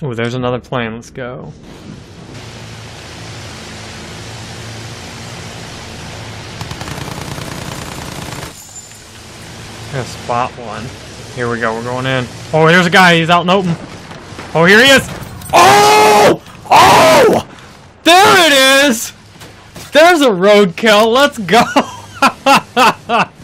Oh, there's another plane. Let's go. Gotta spot one. Here we go. We're going in. Oh, here's a guy. He's out in open. Oh, here he is. Oh! Oh! There it is! There's a roadkill. Let's go.